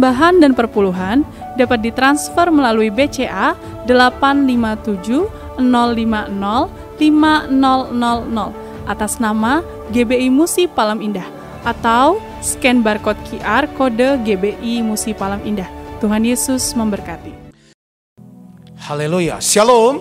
Persembahan dan perpuluhan dapat ditransfer melalui BCA 857 050 5000 atas nama GBI Musi Palam Indah atau scan barcode QR kode GBI Musi Palam Indah. Tuhan Yesus memberkati. Haleluya. Shalom.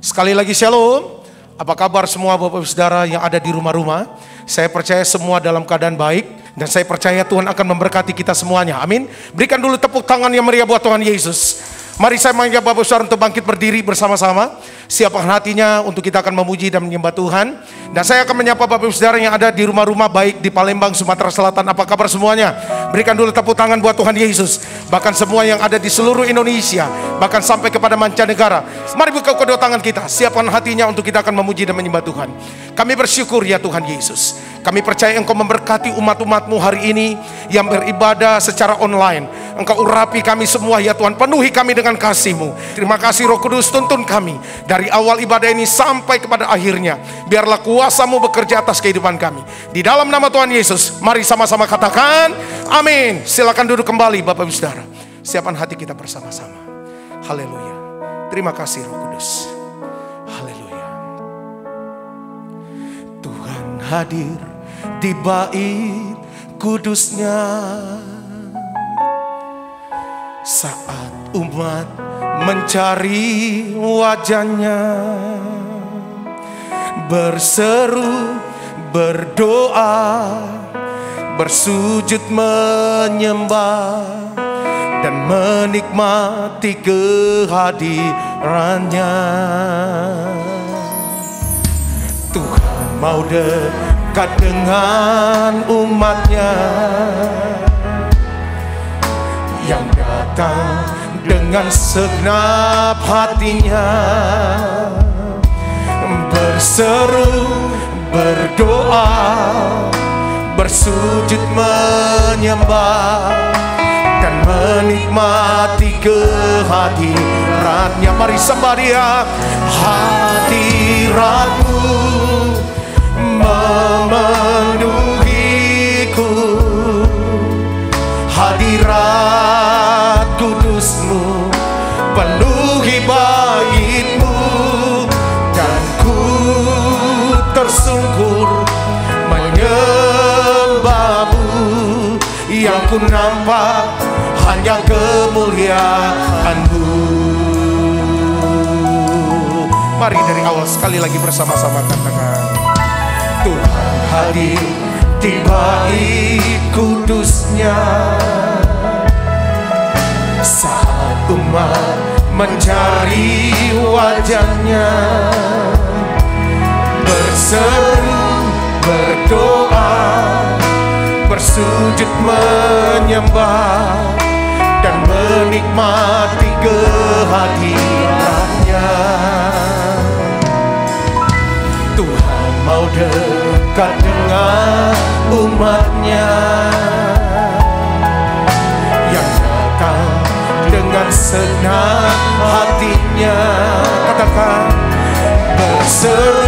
Sekali lagi shalom. Apa kabar semua Bapak Ibu Saudara yang ada di rumah-rumah? Saya percaya semua dalam keadaan baik dan saya percaya Tuhan akan memberkati kita semuanya. Amin. Berikan dulu tepuk tangan yang meriah buat Tuhan Yesus. Mari saya mengajak Bapak Saudara untuk bangkit berdiri bersama-sama. Siapkan hatinya untuk kita akan memuji dan menyembah Tuhan. Dan saya akan menyapa Bapak Saudara yang ada di rumah-rumah baik di Palembang, Sumatera Selatan. Apa kabar semuanya? Berikan dulu tepuk tangan buat Tuhan Yesus. Bahkan semua yang ada di seluruh Indonesia. Bahkan sampai kepada mancanegara. Mari buka kedua tangan kita. Siapkan hatinya untuk kita akan memuji dan menyembah Tuhan. Kami bersyukur ya Tuhan Yesus. Kami percaya Engkau memberkati umat-umatmu hari ini yang beribadah secara online. Engkau urapi kami semua ya Tuhan. Penuhi kami dengan kasih-Mu. Terima kasih Roh Kudus tuntun kami. Dari awal ibadah ini sampai kepada akhirnya. Biarlah kuasa-Mu bekerja atas kehidupan kami. Di dalam nama Tuhan Yesus. Mari sama-sama katakan. Amin. Silakan duduk kembali Bapak Ibu Saudara. Siapkan hati kita bersama-sama. Haleluya. Terima kasih Roh Kudus. Haleluya. Tuhan hadir di bait kudusnya. Saat umat mencari wajahnya berseru berdoa bersujud menyembah dan menikmati kehadirannya mau dekat dengan umatnya. Yang datang dengan segenap hatinya. Berseru berdoa bersujud menyembah dan menikmati kehadirannya. Mari sembah dia hadiratmu memenuhiku. Hadirat kudusmu penuhi baitmu dan ku tersungkur menyembahmu. Yang ku nampak hanya kemuliaanmu. Mari dari awal sekali lagi bersama-sama katakan hadir di bait kudusnya. Saat umat mencari wajahnya. Berseru berdoa bersujud menyembah dan menikmati kehadirannya Mau dekat dengan umatnya. Yang datang dengan senang hatinya. Katakan berseru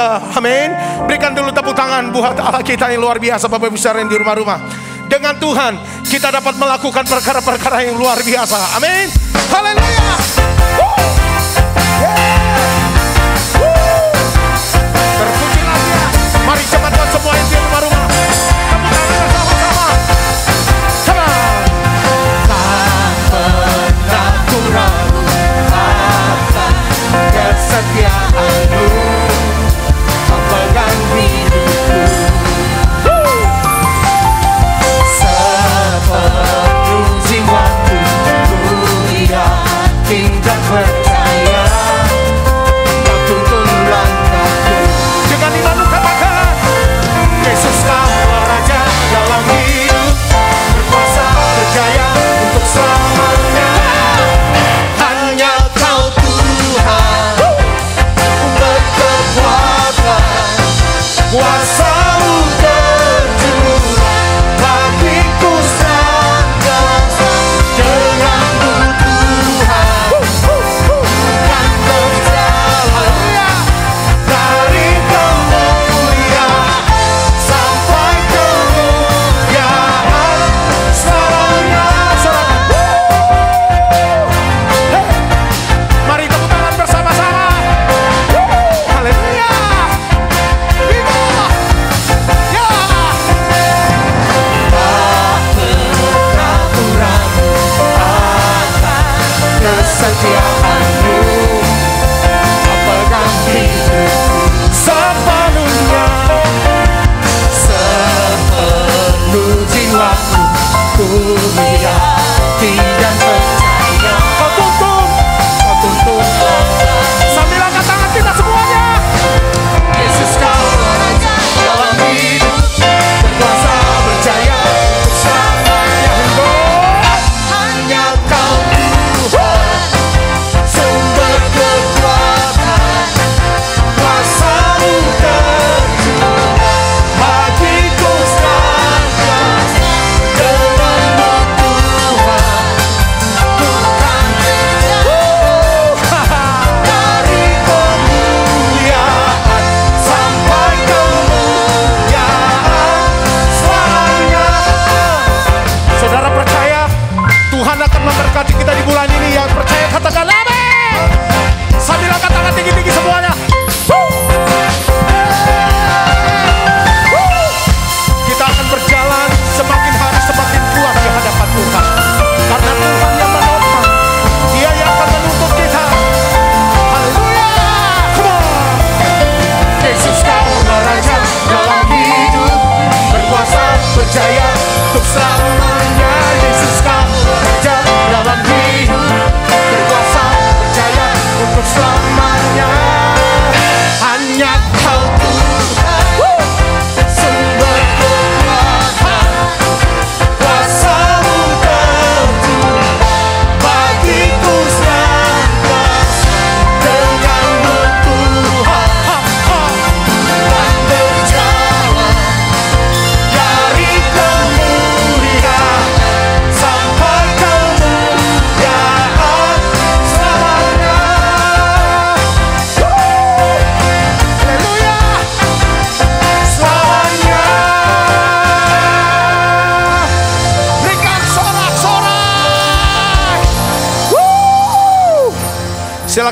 cita. Amin. Berikan dulu tepuk tangan buat Allah kita yang luar biasa Bapak Ibu yang di rumah-rumah. Dengan Tuhan kita dapat melakukan perkara-perkara yang luar biasa. Amin. Haleluya. Kuasamu tercurah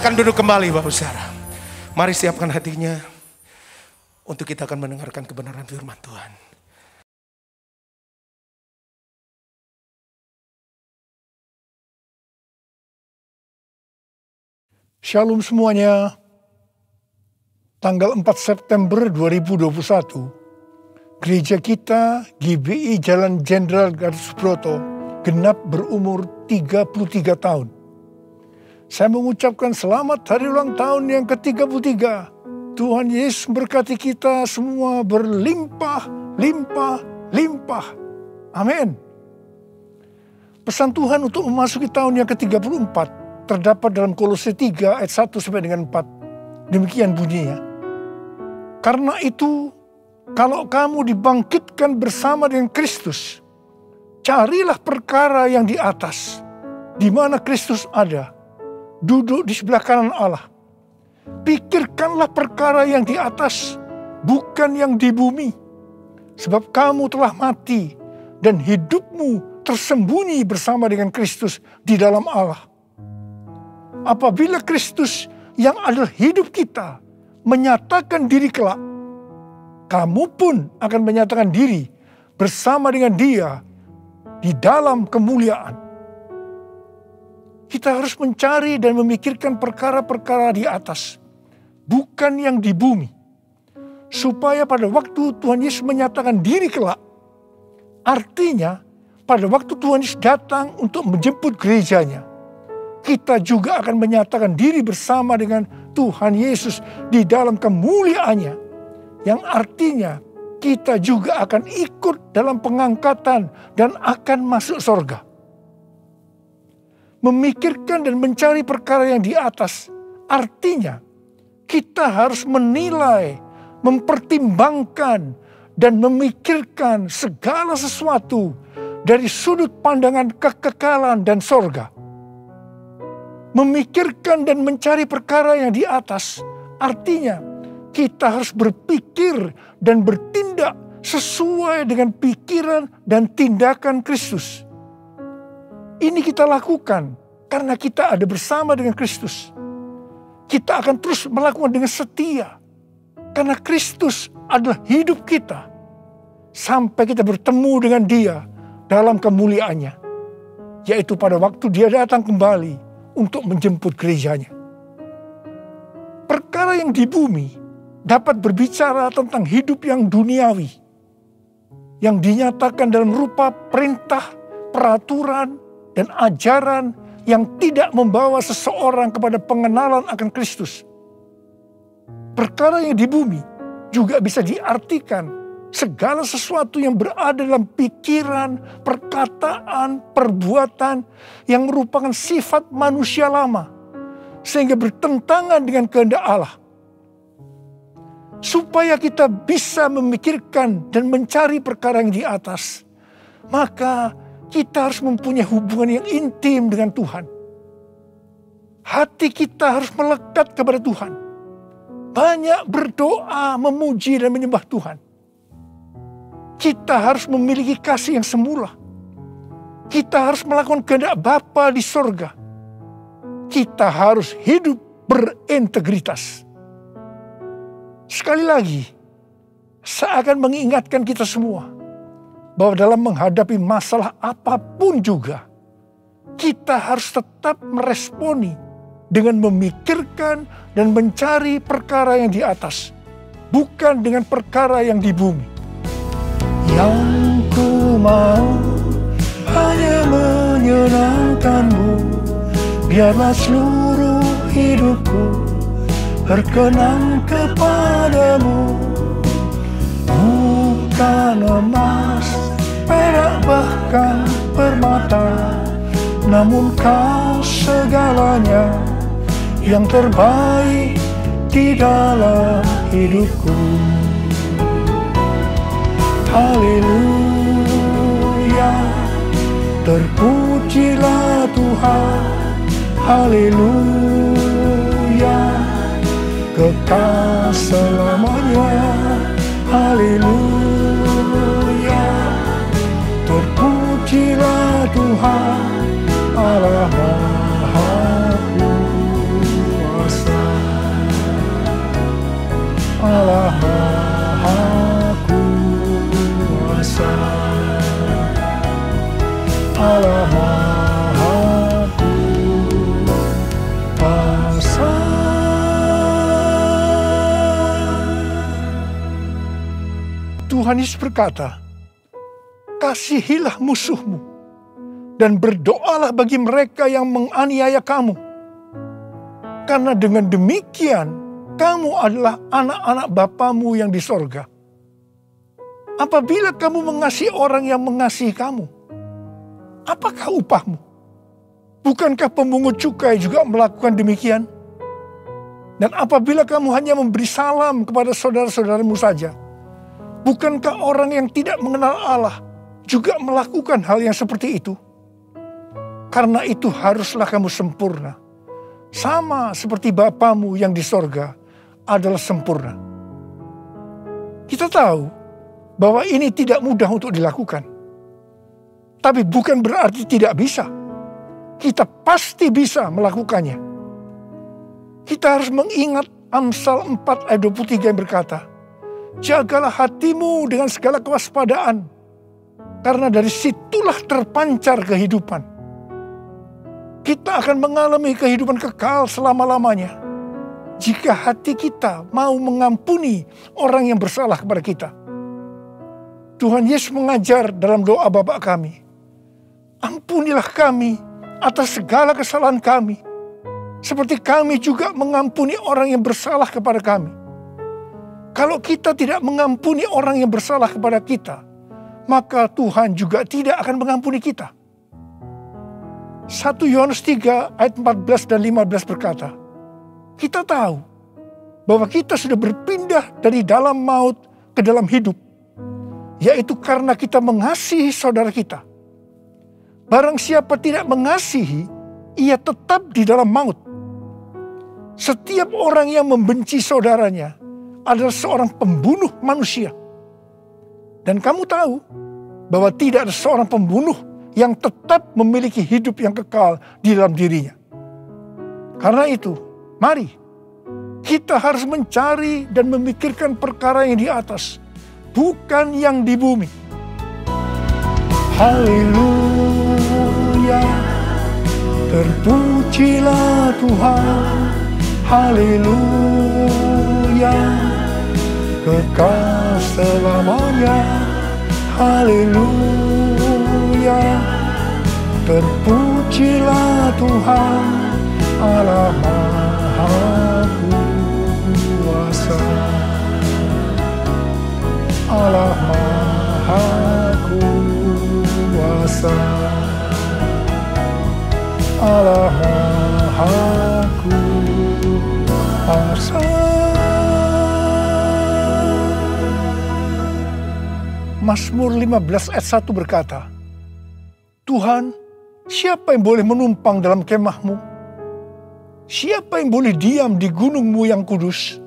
Silakan duduk kembali Bapak Saudara. Mari siapkan hatinya untuk kita akan mendengarkan kebenaran firman Tuhan. Shalom semuanya. Tanggal 4 September 2021, gereja kita GBI Jalan Jenderal Gatot Subroto genap berumur 33 tahun. Saya mengucapkan selamat hari ulang tahun yang ke-33. Tuhan Yesus berkati kita semua berlimpah, limpah, limpah. Amin. Pesan Tuhan untuk memasuki tahun yang ke-34 terdapat dalam Kolose 3 ayat 1 sampai dengan 4. Demikian bunyinya. Karena itu, kalau kamu dibangkitkan bersama dengan Kristus, carilah perkara yang di atas, di mana Kristus ada, duduk di sebelah kanan Allah. Pikirkanlah perkara yang di atas, bukan yang di bumi. Sebab kamu telah mati dan hidupmu tersembunyi bersama dengan Kristus di dalam Allah. Apabila Kristus yang adalah hidup kita menyatakan diri kelak, kamu pun akan menyatakan diri bersama dengan dia di dalam kemuliaan. Kita harus mencari dan memikirkan perkara-perkara di atas, bukan yang di bumi. Supaya pada waktu Tuhan Yesus menyatakan diri kelak, artinya pada waktu Tuhan Yesus datang untuk menjemput gerejanya, kita juga akan menyatakan diri bersama dengan Tuhan Yesus di dalam kemuliaannya. Yang artinya kita juga akan ikut dalam pengangkatan dan akan masuk sorga. Memikirkan dan mencari perkara yang di atas, artinya kita harus menilai, mempertimbangkan, dan memikirkan segala sesuatu dari sudut pandangan kekekalan dan sorga. Memikirkan dan mencari perkara yang di atas, artinya kita harus berpikir dan bertindak sesuai dengan pikiran dan tindakan Kristus. Ini kita lakukan karena kita ada bersama dengan Kristus. Kita akan terus melakukan dengan setia karena Kristus adalah hidup kita sampai kita bertemu dengan Dia dalam kemuliaannya, yaitu pada waktu Dia datang kembali untuk menjemput gerejanya. Perkara yang di bumi dapat berbicara tentang hidup yang duniawi, yang dinyatakan dalam rupa perintah, peraturan, dan ajaran yang tidak membawa seseorang kepada pengenalan akan Kristus. Perkara yang di bumi juga bisa diartikan segala sesuatu yang berada dalam pikiran, perkataan, perbuatan yang merupakan sifat manusia lama, sehingga bertentangan dengan kehendak Allah supaya kita bisa memikirkan dan mencari perkara yang di atas, maka kita harus mempunyai hubungan yang intim dengan Tuhan. Hati kita harus melekat kepada Tuhan. Banyak berdoa, memuji dan menyembah Tuhan. Kita harus memiliki kasih yang semula. Kita harus melakukan kehendak Bapa di sorga. Kita harus hidup berintegritas Sekali lagi, saya akan mengingatkan kita semua bahwa dalam menghadapi masalah apa pun juga, kita harus tetap meresponi dengan memikirkan dan mencari perkara yang di atas, bukan dengan perkara yang di bumi. Yang ku mau hanya menyenangkanmu, biarlah seluruh hidupku berkenan kepadamu. Bukan emas, perak bahkan permata Namun kau segalanya yang terbaik di dalam hidupku Haleluya Terpujilah Tuhan Haleluya kekal selamanya. Haleluya. Tuhan Allah Maha Kuasa. Allah Maha Kuasa. Allah Maha Tuhan Yesus berkata, kasihilah musuhmu dan berdoalah bagi mereka yang menganiaya kamu. Karena dengan demikian kamu adalah anak-anak Bapamu yang di sorga. Apabila kamu mengasihi orang yang mengasihi kamu, apakah upahmu? Bukankah pemungut cukai juga melakukan demikian? Dan apabila kamu hanya memberi salam kepada saudara-saudaramu saja, Bukankah orang yang tidak mengenal Allah juga melakukan hal yang seperti itu? Karena itu haruslah kamu sempurna. Sama seperti Bapamu yang di sorga adalah sempurna. Kita tahu bahwa ini tidak mudah untuk dilakukan. Tapi bukan berarti tidak bisa. Kita pasti bisa melakukannya. Kita harus mengingat Amsal 4 ayat 23 yang berkata, Jagalah hatimu dengan segala kewaspadaan, karena dari situlah terpancar kehidupan. Kita akan mengalami kehidupan kekal selama-lamanya. Jika hati kita mau mengampuni orang yang bersalah kepada kita. Tuhan Yesus mengajar dalam doa Bapak kami. Ampunilah kami atas segala kesalahan kami. Seperti kami juga mengampuni orang yang bersalah kepada kami. Kalau kita tidak mengampuni orang yang bersalah kepada kita, maka Tuhan juga tidak akan mengampuni kita. 1 Yohanes 3 ayat 14 dan 15 berkata, kita tahu bahwa kita sudah berpindah dari dalam maut ke dalam hidup, yaitu karena kita mengasihi saudara kita. Barang siapa tidak mengasihi, ia tetap di dalam maut. Setiap orang yang membenci saudaranya adalah seorang pembunuh manusia. Dan kamu tahu bahwa tidak ada seorang pembunuh yang tetap memiliki hidup yang kekal di dalam dirinya. Karena itu, mari kita harus mencari dan memikirkan perkara yang di atas, bukan yang di bumi. Haleluya, terpujilah Tuhan. Haleluya, kekal selamanya. Haleluya, terpujilah Tuhan Allah Maha Kuasa. Allah Maha Kuasa. Allah Maha Kuasa. Mazmur 15 ayat 1 berkata, Tuhan, siapa yang boleh menumpang dalam kemahmu? Siapa yang boleh diam di gunungmu yang kudus?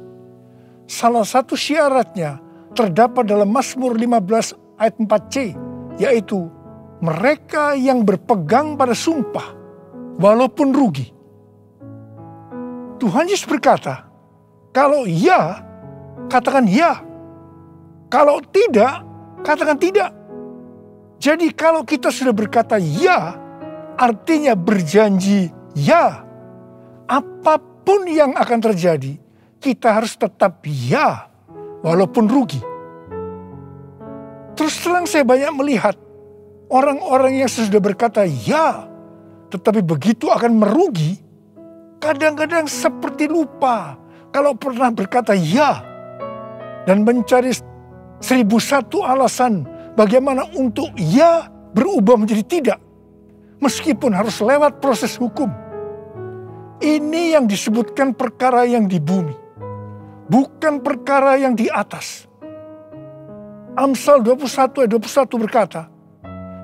Salah satu syaratnya terdapat dalam Mazmur 15 ayat 4c, yaitu mereka yang berpegang pada sumpah walaupun rugi. Tuhan Yesus berkata, kalau ya, katakan ya. Kalau tidak, katakan tidak. Jadi kalau kita sudah berkata ya, artinya berjanji ya. Apa pun yang akan terjadi, kita harus tetap ya, walaupun rugi. Terus terang saya banyak melihat orang-orang yang sudah berkata ya, tetapi begitu akan merugi, kadang-kadang seperti lupa kalau pernah berkata ya dan mencari seribu satu alasan bagaimana untuk ya berubah menjadi tidak. Meskipun harus lewat proses hukum. Ini yang disebutkan perkara yang di bumi. Bukan perkara yang di atas. Amsal 21 ayat 21 berkata,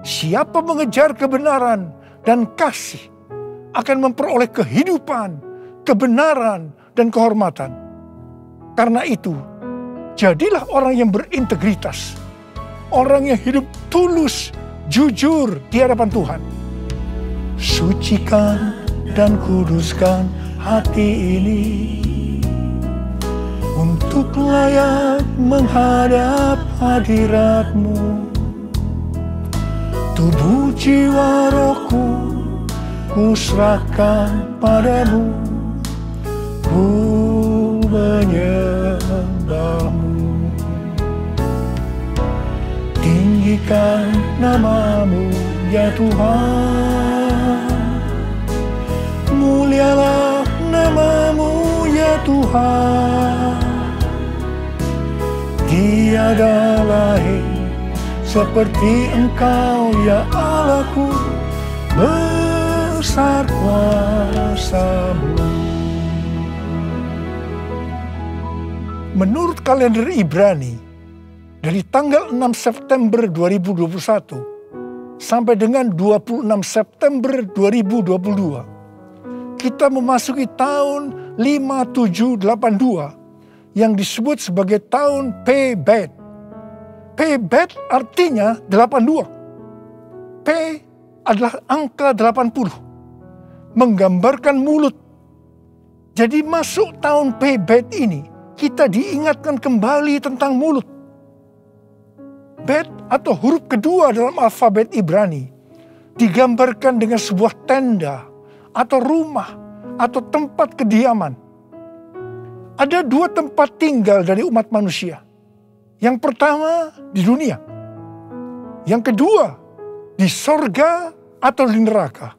Siapa mengejar kebenaran dan kasih akan memperoleh kehidupan, kebenaran, dan kehormatan. Karena itu, jadilah orang yang berintegritas, orang yang hidup tulus, jujur di hadapan Tuhan. Sucikan dan kuduskan hati ini untuk layak menghadap hadiratmu. Tubuh jiwa rohku kusrahkan padamu, ku menyembahmu. Tinggikan namamu ya Tuhan, mulialah namamu ya Tuhan. Tiada lain seperti engkau ya Allahku besar kuasamu. Menurut kalender Ibrani, dari tanggal 6 September 2021 sampai dengan 26 September 2022, kita memasuki tahun 5782 yang disebut sebagai tahun P-Bad. P-Bad artinya 82. P adalah angka 80. Menggambarkan mulut. Jadi masuk tahun P-Bad ini, kita diingatkan kembali tentang mulut. Bet atau huruf kedua dalam alfabet Ibrani digambarkan dengan sebuah tenda atau rumah atau tempat kediaman. Ada dua tempat tinggal dari umat manusia. Yang pertama di dunia. Yang kedua di sorga atau di neraka.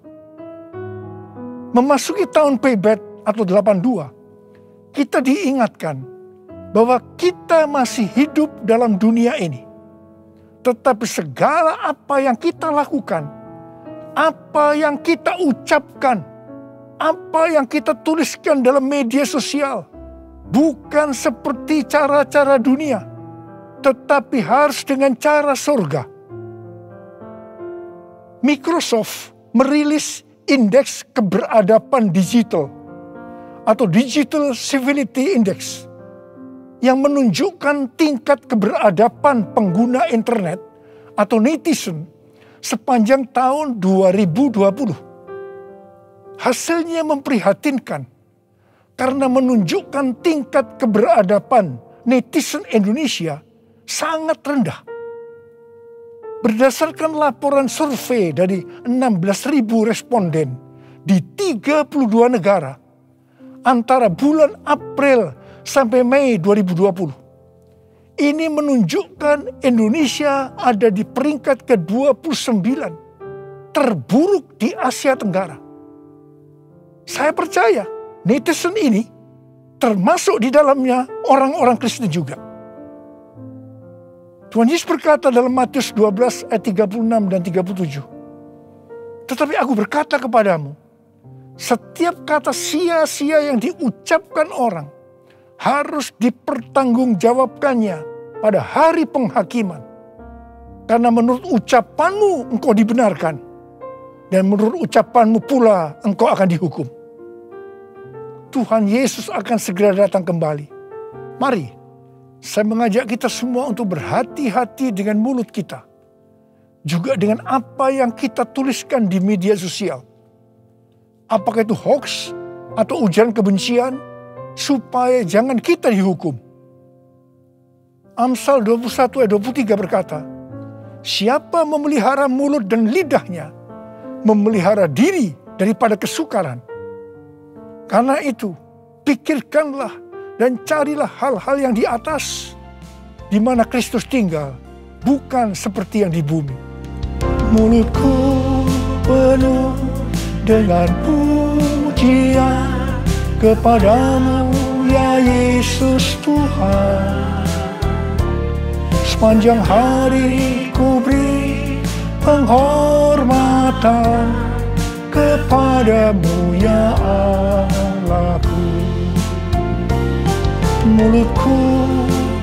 Memasuki tahun Pebet atau 82, kita diingatkan bahwa kita masih hidup dalam dunia ini tetapi segala apa yang kita lakukan, apa yang kita ucapkan, apa yang kita tuliskan dalam media sosial, bukan seperti cara-cara dunia, tetapi harus dengan cara surga. Microsoft merilis indeks keberadaban digital atau Digital Civility Index yang menunjukkan tingkat keberadaban pengguna internet atau netizen sepanjang tahun 2020. Hasilnya memprihatinkan karena menunjukkan tingkat keberadaban netizen Indonesia sangat rendah. Berdasarkan laporan survei dari 16.000 responden di 32 negara antara bulan April sampai Mei 2020. Ini menunjukkan Indonesia ada di peringkat ke-29 terburuk di Asia Tenggara. Saya percaya netizen ini termasuk di dalamnya orang-orang Kristen juga. Tuhan Yesus berkata dalam Matius 12 ayat 36 dan 37. Tetapi aku berkata kepadamu, setiap kata sia-sia yang diucapkan orang harus dipertanggungjawabkannya pada hari penghakiman. Karena menurut ucapanmu engkau dibenarkan. Dan menurut ucapanmu pula engkau akan dihukum. Tuhan Yesus akan segera datang kembali. Mari, saya mengajak kita semua untuk berhati-hati dengan mulut kita. Juga dengan apa yang kita tuliskan di media sosial. Apakah itu hoax atau ujian kebencian supaya jangan kita dihukum. Amsal 21 ayat 23 berkata, Siapa memelihara mulut dan lidahnya, memelihara diri daripada kesukaran. Karena itu, pikirkanlah dan carilah hal-hal yang di atas, di mana Kristus tinggal, bukan seperti yang di bumi. Mulutku penuh dengan pujian kepadamu ya Yesus Tuhan. Sepanjang hari ku beri penghormatan kepadamu ya Allahku. Mulutku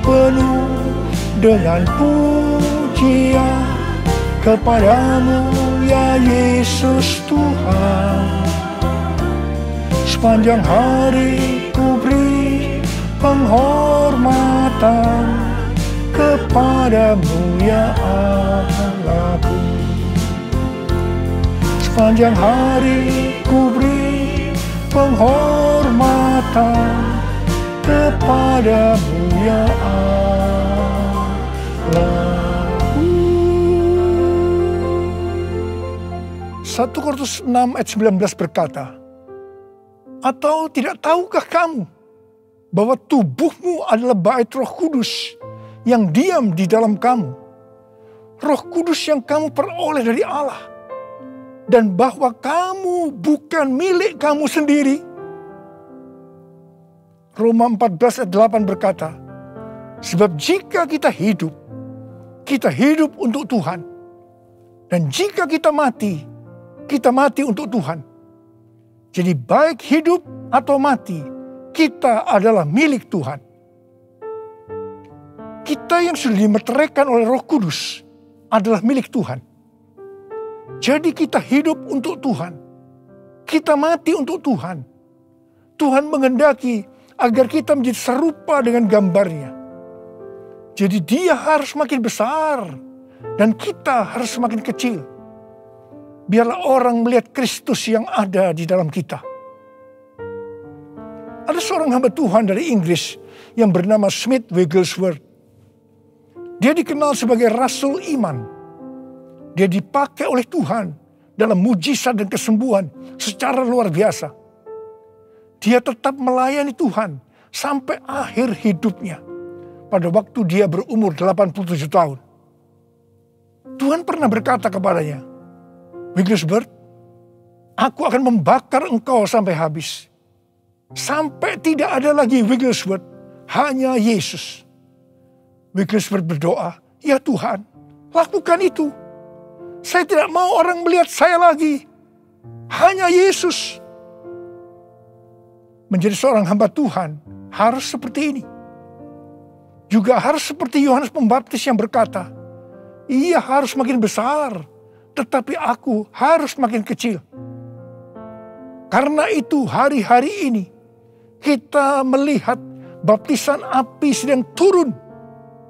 penuh dengan pujian kepadamu ya Yesus Tuhan Sepanjang hari ku beri penghormatan kepadamu ya Allahku. Sepanjang hari ku beri penghormatan kepadamu ya Allahku. 1 Korintus 6 ayat 19 berkata, atau tidak tahukah kamu bahwa tubuhmu adalah bait roh kudus yang diam di dalam kamu. Roh kudus yang kamu peroleh dari Allah. Dan bahwa kamu bukan milik kamu sendiri. Roma 14 ayat 8 berkata, Sebab jika kita hidup, kita hidup untuk Tuhan. Dan jika kita mati, kita mati untuk Tuhan. Jadi baik hidup atau mati, kita adalah milik Tuhan. Kita yang sudah dimeteraikan oleh roh kudus adalah milik Tuhan. Jadi kita hidup untuk Tuhan. Kita mati untuk Tuhan. Tuhan menghendaki agar kita menjadi serupa dengan gambarnya. Jadi dia harus makin besar dan kita harus semakin kecil. Biarlah orang melihat Kristus yang ada di dalam kita. Ada seorang hamba Tuhan dari Inggris yang bernama Smith Wigglesworth. Dia dikenal sebagai Rasul Iman. Dia dipakai oleh Tuhan dalam mujizat dan kesembuhan secara luar biasa. Dia tetap melayani Tuhan sampai akhir hidupnya. Pada waktu dia berumur 87 tahun. Tuhan pernah berkata kepadanya, Wigglesworth, aku akan membakar engkau sampai habis. Sampai tidak ada lagi Wigglesworth, hanya Yesus. Wigglesworth berdoa, ya Tuhan, lakukan itu. Saya tidak mau orang melihat saya lagi. Hanya Yesus. Menjadi seorang hamba Tuhan harus seperti ini. Juga harus seperti Yohanes Pembaptis yang berkata, ia harus makin besar, tetapi aku harus makin kecil. Karena itu hari-hari ini kita melihat baptisan api sedang turun.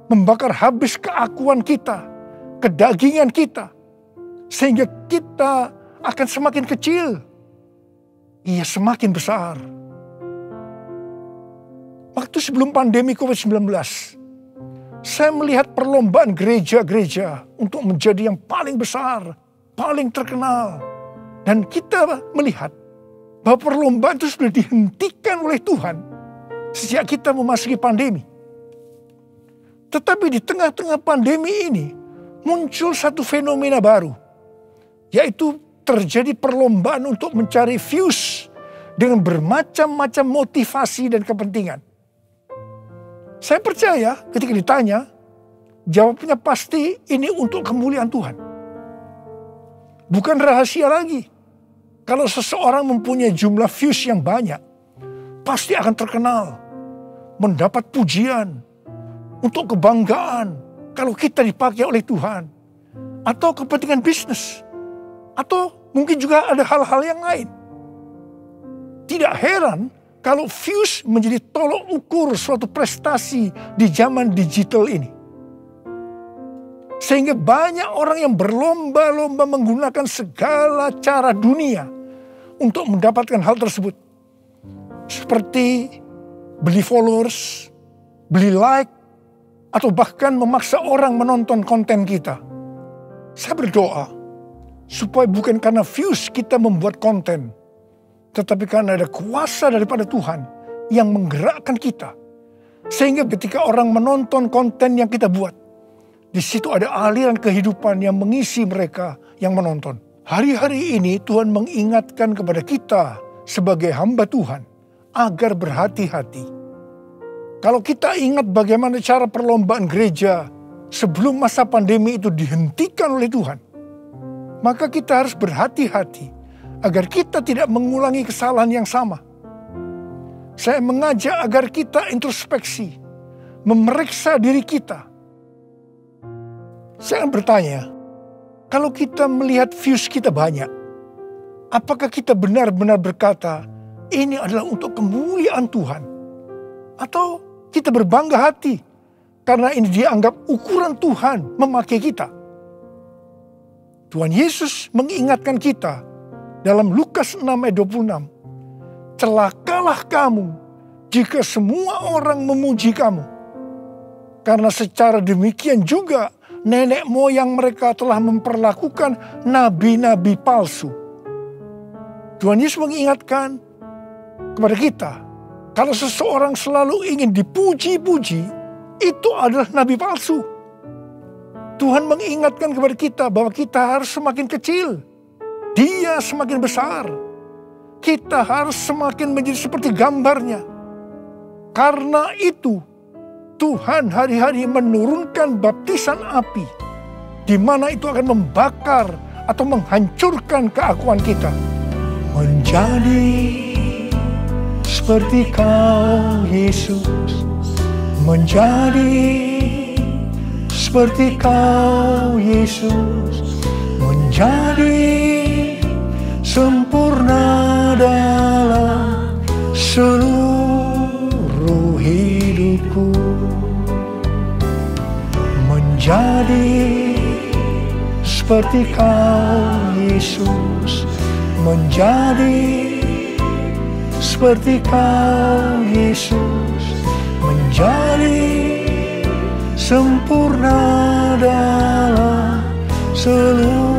Membakar habis keakuan kita, kedagingan kita. Sehingga kita akan semakin kecil. Ia semakin besar. Waktu sebelum pandemi COVID-19, saya melihat perlombaan gereja-gereja untuk menjadi yang paling besar, paling terkenal. Dan kita melihat bahwa perlombaan itu sudah dihentikan oleh Tuhan sejak kita memasuki pandemi. Tetapi di tengah-tengah pandemi ini muncul satu fenomena baru, yaitu terjadi perlombaan untuk mencari views dengan bermacam-macam motivasi dan kepentingan. Saya percaya ketika ditanya, jawabnya pasti ini untuk kemuliaan Tuhan. Bukan rahasia lagi. Kalau seseorang mempunyai jumlah views yang banyak, pasti akan terkenal, mendapat pujian, untuk kebanggaan, kalau kita dipakai oleh Tuhan, atau kepentingan bisnis, atau mungkin juga ada hal-hal yang lain. Tidak heran kalau views menjadi tolok ukur suatu prestasi di zaman digital ini. Sehingga banyak orang yang berlomba-lomba menggunakan segala cara dunia untuk mendapatkan hal tersebut. Seperti beli followers, beli like, atau bahkan memaksa orang menonton konten kita. Saya berdoa supaya bukan karena views kita membuat konten, tetapi karena ada kuasa daripada Tuhan yang menggerakkan kita. Sehingga ketika orang menonton konten yang kita buat, di situ ada aliran kehidupan yang mengisi mereka yang menonton. Hari-hari ini Tuhan mengingatkan kepada kita sebagai hamba Tuhan agar berhati-hati. Kalau kita ingat bagaimana cara perlombaan gereja sebelum masa pandemi itu dihentikan oleh Tuhan, maka kita harus berhati-hati agar kita tidak mengulangi kesalahan yang sama. Saya mengajak agar kita introspeksi, memeriksa diri kita. Saya bertanya, kalau kita melihat views kita banyak, apakah kita benar-benar berkata, ini adalah untuk kemuliaan Tuhan? Atau kita berbangga hati karena ini dianggap ukuran Tuhan memakai kita? Tuhan Yesus mengingatkan kita dalam Lukas 6 ayat 26. Celakalah kamu jika semua orang memuji kamu. Karena secara demikian juga nenek moyang mereka telah memperlakukan nabi-nabi palsu. Tuhan Yesus mengingatkan kepada kita, kalau seseorang selalu ingin dipuji-puji, itu adalah nabi palsu. Tuhan mengingatkan kepada kita bahwa kita harus semakin kecil, dia semakin besar. Kita harus semakin menjadi seperti gambarnya. Karena itu, Tuhan hari-hari menurunkan baptisan api, di mana itu akan membakar atau menghancurkan keakuan kita. Menjadi seperti kau Yesus, menjadi seperti kau Yesus, menjadi sempurna dalam seluruh hidupku. Menjadi seperti kau Yesus. Menjadi seperti kau Yesus. Menjadi sempurna dalam seluruh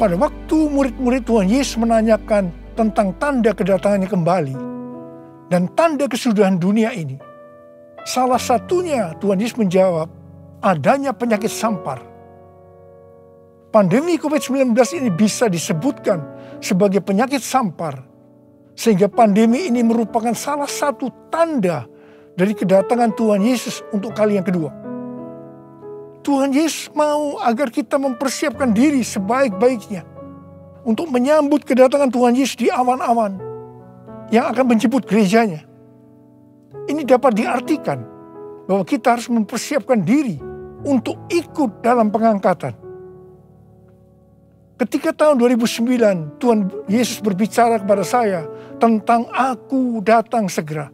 Pada waktu murid-murid Tuhan Yesus menanyakan tentang tanda kedatangannya kembali dan tanda kesudahan dunia ini, salah satunya Tuhan Yesus menjawab adanya penyakit sampar. Pandemi COVID-19 ini bisa disebutkan sebagai penyakit sampar, sehingga pandemi ini merupakan salah satu tanda dari kedatangan Tuhan Yesus untuk kali yang kedua. Tuhan Yesus mau agar kita mempersiapkan diri sebaik-baiknya untuk menyambut kedatangan Tuhan Yesus di awan-awan yang akan menjemput gerejanya. Ini dapat diartikan bahwa kita harus mempersiapkan diri untuk ikut dalam pengangkatan. Ketika tahun 2009 Tuhan Yesus berbicara kepada saya tentang aku datang segera.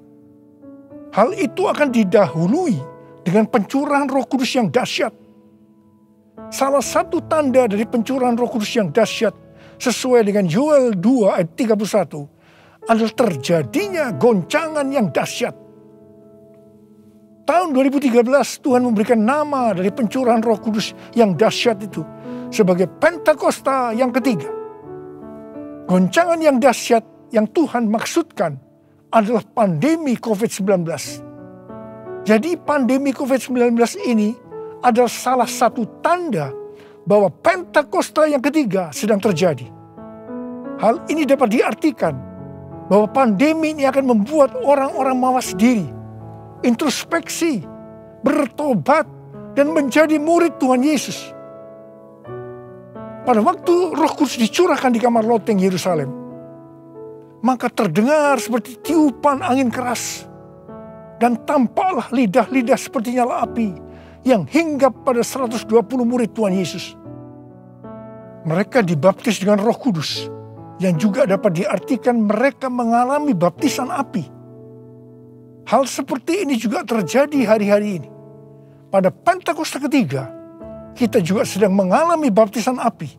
Hal itu akan didahului dengan pencurahan roh kudus yang dahsyat. Salah satu tanda dari pencurahan roh kudus yang dahsyat sesuai dengan Yoel 2 ayat 31 adalah terjadinya goncangan yang dahsyat. Tahun 2013 Tuhan memberikan nama dari pencurahan roh kudus yang dahsyat itu sebagai Pentakosta yang ketiga. Goncangan yang dahsyat yang Tuhan maksudkan adalah pandemi COVID-19. Jadi pandemi COVID-19 ini adalah salah satu tanda bahwa Pentakosta yang ketiga sedang terjadi. Hal ini dapat diartikan bahwa pandemi ini akan membuat orang-orang mawas diri, introspeksi, bertobat, dan menjadi murid Tuhan Yesus. Pada waktu roh kudus dicurahkan di kamar loteng Yerusalem, maka terdengar seperti tiupan angin keras. Dan tampaklah lidah-lidah seperti nyala api yang hinggap pada 120 murid Tuhan Yesus. Mereka dibaptis dengan roh kudus yang juga dapat diartikan mereka mengalami baptisan api. Hal seperti ini juga terjadi hari-hari ini. Pada Pentakosta ketiga, kita juga sedang mengalami baptisan api.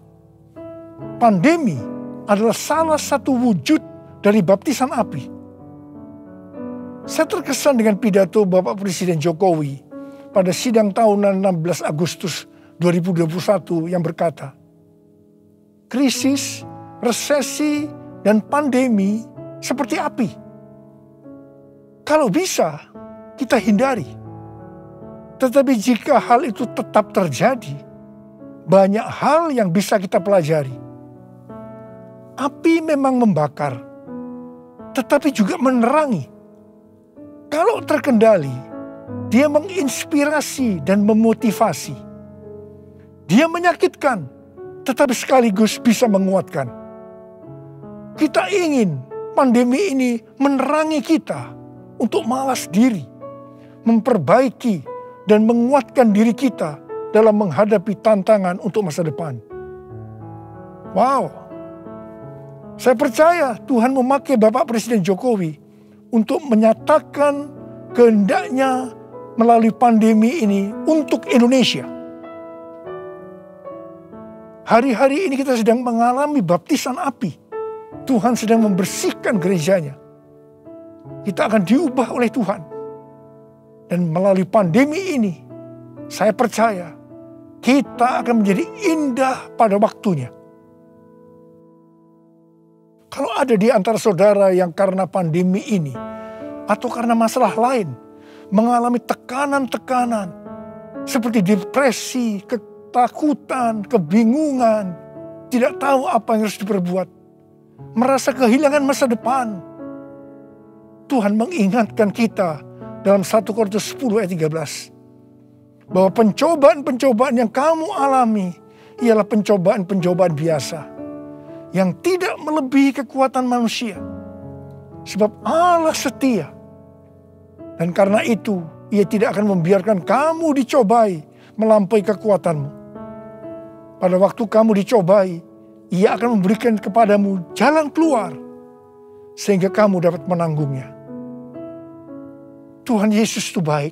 Pandemi adalah salah satu wujud dari baptisan api. Saya terkesan dengan pidato Bapak Presiden Jokowi pada sidang tahunan 16 Agustus 2021 yang berkata, krisis, resesi, dan pandemi seperti api. Kalau bisa, kita hindari. Tetapi jika hal itu tetap terjadi, banyak hal yang bisa kita pelajari. Api memang membakar, tetapi juga menerangi. Kalau terkendali, dia menginspirasi dan memotivasi. Dia menyakitkan, tetapi sekaligus bisa menguatkan. Kita ingin pandemi ini menerangi kita untuk malas diri, memperbaiki dan menguatkan diri kita dalam menghadapi tantangan untuk masa depan. Wow, saya percaya Tuhan memakai Bapak Presiden Jokowi untuk menyatakan kehendaknya melalui pandemi ini untuk Indonesia. Hari-hari ini kita sedang mengalami baptisan api. Tuhan sedang membersihkan gerejanya. Kita akan diubah oleh Tuhan. Dan melalui pandemi ini, saya percaya kita akan menjadi indah pada waktunya. Kalau ada di antara saudara yang karena pandemi ini atau karena masalah lain mengalami tekanan-tekanan seperti depresi, ketakutan, kebingungan, tidak tahu apa yang harus diperbuat, merasa kehilangan masa depan. Tuhan mengingatkan kita dalam 1 Korintus 10 ayat 13 bahwa pencobaan-pencobaan yang kamu alami ialah pencobaan-pencobaan biasa yang tidak melebihi kekuatan manusia. Sebab Allah setia dan karena itu Ia tidak akan membiarkan kamu dicobai melampaui kekuatanmu. Pada waktu kamu dicobai, ia akan memberikan kepadamu jalan keluar sehingga kamu dapat menanggungnya. Tuhan Yesus itu baik.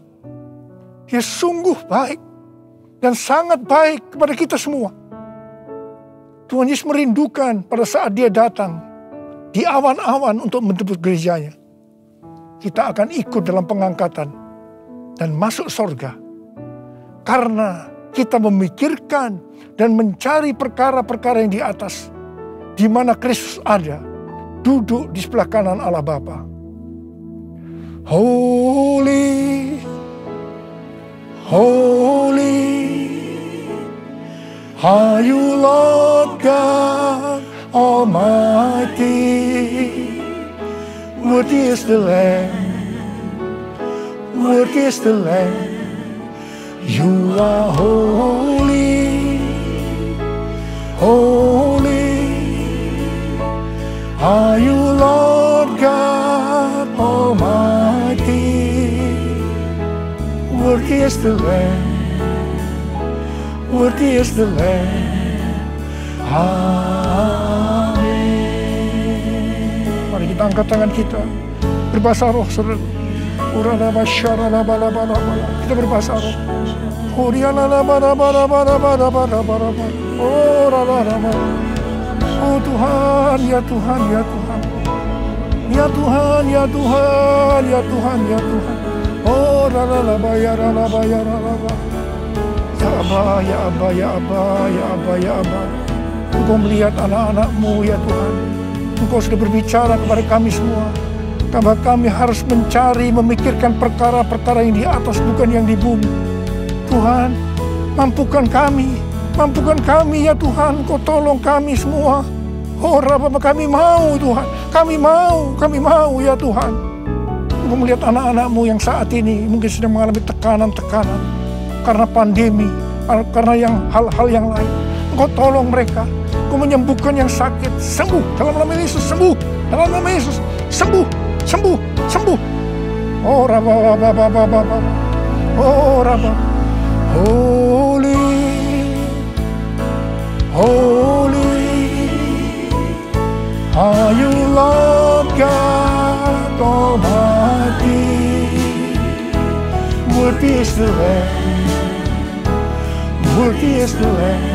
Dia sungguh baik dan sangat baik kepada kita semua. Tuhan Yesus merindukan pada saat dia datang di awan-awan untuk menjemput gerejanya. Kita akan ikut dalam pengangkatan dan masuk sorga. Karena kita memikirkan dan mencari perkara-perkara yang di atas. Di mana Kristus ada, duduk di sebelah kanan Allah Bapa. Holy, holy, are you Lord God Almighty? Worthy is the Lamb, worthy is the Lamb. You are holy, holy. Are you Lord God Almighty? Worthy is the Lamb, worthy is the Lamb. Amin. Mari kita angkat tangan kita. Berbahasa roh, saudara. Urana masyarana bala bala bala. Kita berbahasa roh. Huriana la bala bala bala bala bala bala bala. Oh, la la la la. Oh Tuhan, ya Tuhan, ya Tuhan. Ya Tuhan, ya Tuhan, ya Tuhan, ya Tuhan. Oh, la la la ba ya la la ba ya la la ba. Ya Abba, ya Abba, ya Abba, ya Abba, ya Abba. Engkau melihat anak-anakmu ya Tuhan. Engkau sudah berbicara kepada kami semua. Karena kami harus mencari, memikirkan perkara-perkara yang di atas, bukan yang di bumi. Tuhan, mampukan kami, mampukan kami ya Tuhan, Kau tolong kami semua. Oh Rabbah, kami mau Tuhan, kami mau, kami mau ya Tuhan. Engkau melihat anak-anakmu yang saat ini mungkin sedang mengalami tekanan-tekanan karena pandemi, karena yang hal-hal yang lain. Engkau tolong mereka, Engkau menyembuhkan yang sakit, sembuh dalam nama Yesus, sembuh dalam nama Yesus, sembuh, sembuh, sembuh. Oh Rabbah, Rabbah, Rabbah. Oh Rabbah, holy, holy. Are you Lord God Almighty? Worthy is the Lamb, worthy is the Lamb.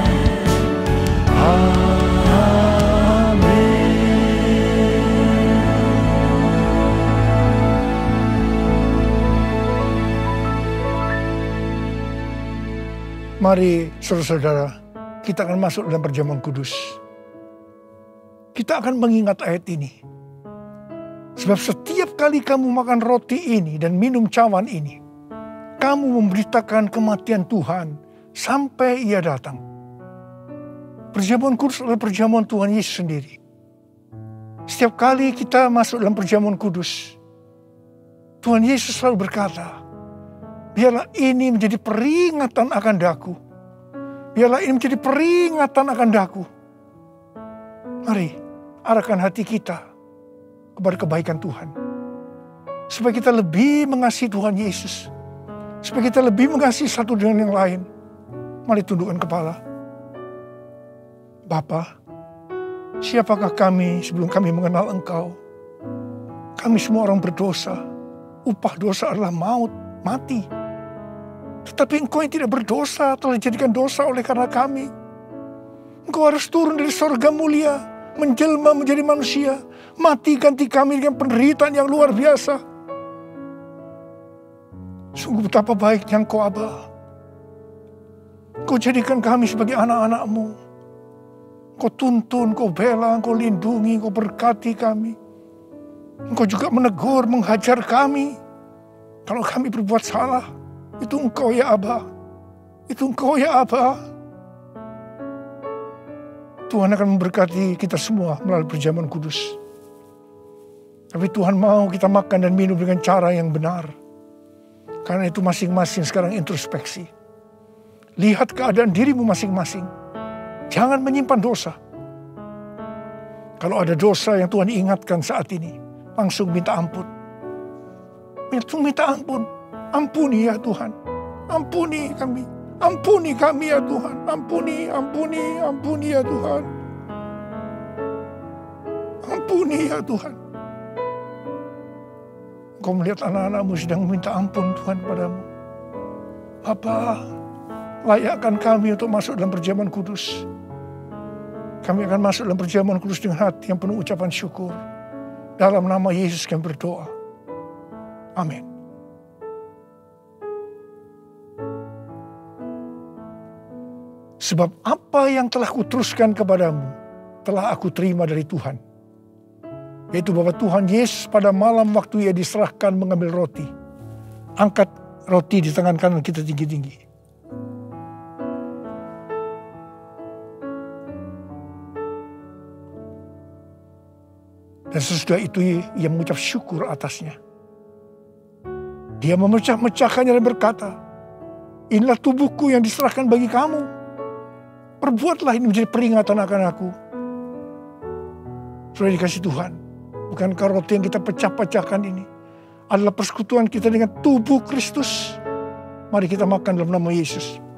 Mari saudara-saudara, kita akan masuk dalam perjamuan kudus. Kita akan mengingat ayat ini. Sebab setiap kali kamu makan roti ini dan minum cawan ini, kamu memberitakan kematian Tuhan sampai ia datang. Perjamuan kudus adalah perjamuan Tuhan Yesus sendiri. Setiap kali kita masuk dalam perjamuan kudus, Tuhan Yesus selalu berkata, biarlah ini menjadi peringatan akan daku. Biarlah ini menjadi peringatan akan daku. Mari arahkan hati kita kepada kebaikan Tuhan. Supaya kita lebih mengasihi Tuhan Yesus. Supaya kita lebih mengasihi satu dengan yang lain. Mari tundukkan kepala. Bapa, siapakah kami sebelum kami mengenal Engkau? Kami semua orang berdosa. Upah dosa adalah maut, mati. Tetapi Engkau yang tidak berdosa telah dijadikan dosa oleh karena kami. Engkau harus turun dari sorga mulia, menjelma menjadi manusia, mati ganti kami dengan penderitaan yang luar biasa. Sungguh betapa baiknya Engkau Abah. Kau jadikan kami sebagai anak-anakmu. Kau tuntun, kau bela, kau lindungi, kau berkati kami. Engkau juga menegur, menghajar kami. Kalau kami berbuat salah, itu engkau ya Abah. Itu engkau ya Abah. Tuhan akan memberkati kita semua melalui perjamuan kudus. Tapi Tuhan mau kita makan dan minum dengan cara yang benar. Karena itu masing-masing sekarang introspeksi. Lihat keadaan dirimu masing-masing. Jangan menyimpan dosa. Kalau ada dosa yang Tuhan ingatkan saat ini, langsung minta ampun. Langsung minta ampun. Ampuni ya Tuhan. Ampuni kami. Ampuni kami ya Tuhan. Ampuni, ampuni, ampuni ya Tuhan. Ampuni ya Tuhan. Kau melihat anak-anakmu sedang minta ampun Tuhan padamu. Apa layakkan kami untuk masuk dalam perjamuan kudus. Kami akan masuk dalam perjamuan kudus dengan hati yang penuh ucapan syukur. Dalam nama Yesus kami berdoa. Amin. Sebab apa yang telah kuteruskan kepadamu, telah aku terima dari Tuhan yaitu bahwa Tuhan Yesus pada malam waktu ia diserahkan mengambil roti. Angkat roti di tangan kanan kita tinggi-tinggi. Dan sesudah itu ia mengucap syukur atasnya. Dia memecah-mecahkannya dan berkata, Inilah tubuhku yang diserahkan bagi kamu. Perbuatlah ini menjadi peringatan akan aku. Sudah dikasih Tuhan. Bukankah roti yang kita pecah-pecahkan ini adalah persekutuan kita dengan tubuh Kristus? Mari kita makan dalam nama Yesus.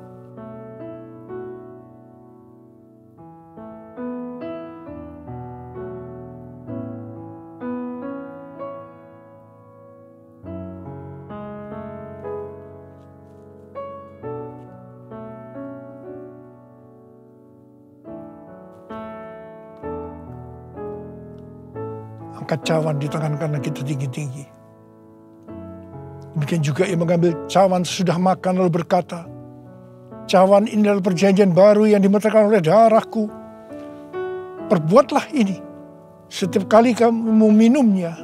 Angkat cawan di tangan kanan kita tinggi-tinggi. Demikian juga ia mengambil cawan sesudah makan lalu berkata, Cawan ini adalah perjanjian baru yang dimeterkan oleh darahku. Perbuatlah ini. Setiap kali kamu meminumnya,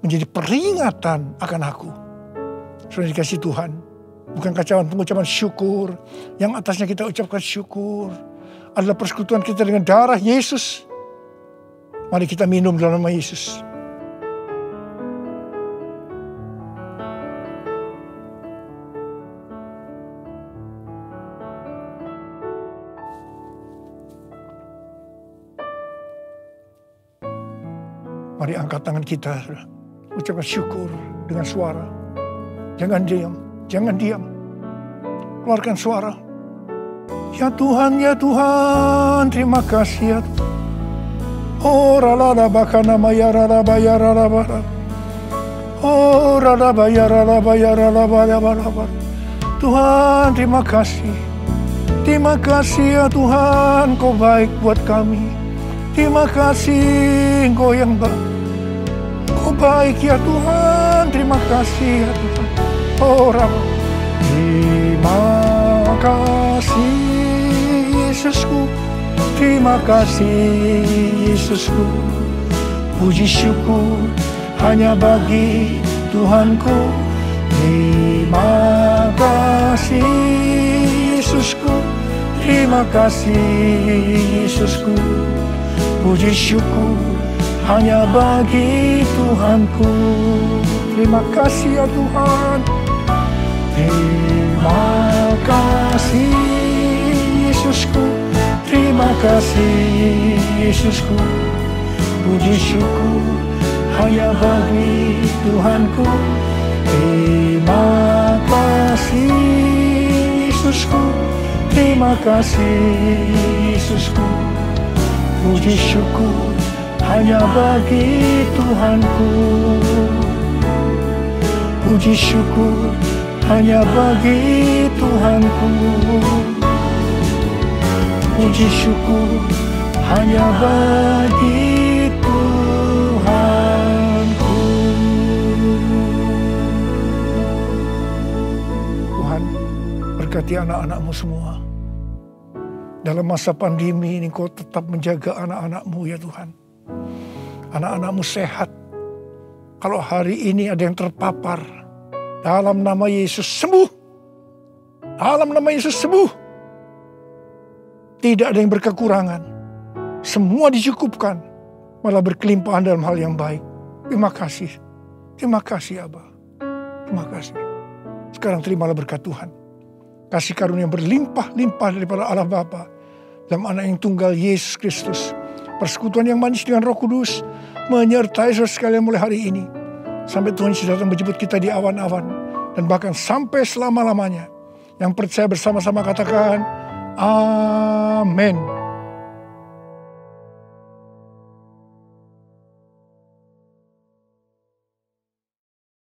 menjadi peringatan akan aku. Sudah dikasih Tuhan. Bukan kacauan pengucapan syukur. Yang atasnya kita ucapkan syukur. Adalah persekutuan kita dengan darah Yesus Mari kita minum dalam nama Yesus. Mari angkat tangan kita, ucapkan syukur dengan suara. Jangan diam, jangan diam. Keluarkan suara. Ya Tuhan, ya Tuhan, terima kasih ya Tuhan. Oh rala bakana maya rala baya rala bara. Oh rala baya rala baya rala baya rala Tuhan terima kasih. Terima kasih ya Tuhan kau baik buat kami. Terima kasih kau yang baik. Kau baik ya Tuhan. Terima kasih ya Tuhan. Oh rala. Terima kasih Yesusku. Terima kasih Yesusku. Puji syukur hanya bagi Tuhanku. Terima kasih Yesusku. Terima kasih Yesusku. Puji syukur hanya bagi Tuhanku. Terima kasih ya Tuhan. Terima kasih Yesusku kasih Yesusku. Puji syukur hanya bagi Tuhanku. Terima kasih Yesusku. Terima kasih Yesusku. Puji syukur hanya bagi Tuhanku. Puji syukur hanya bagi Tuhanku puji syukur hanya bagi Tuhanku. Tuhan, berkati anak-anakmu semua. Dalam masa pandemi ini kau tetap menjaga anak-anakmu ya Tuhan. Anak-anakmu sehat. Kalau hari ini ada yang terpapar, dalam nama Yesus sembuh. Dalam nama Yesus sembuh tidak ada yang berkekurangan. Semua dicukupkan. Malah berkelimpahan dalam hal yang baik. Terima kasih. Terima kasih Abah. Terima kasih. Sekarang terimalah berkat Tuhan. Kasih karunia berlimpah-limpah daripada Allah Bapa dalam anak yang tunggal Yesus Kristus. Persekutuan yang manis dengan roh kudus menyertai saudara sekalian mulai hari ini. Sampai Tuhan Yesus datang menjemput kita di awan-awan. Dan bahkan sampai selama-lamanya. Yang percaya bersama-sama katakan, Amin.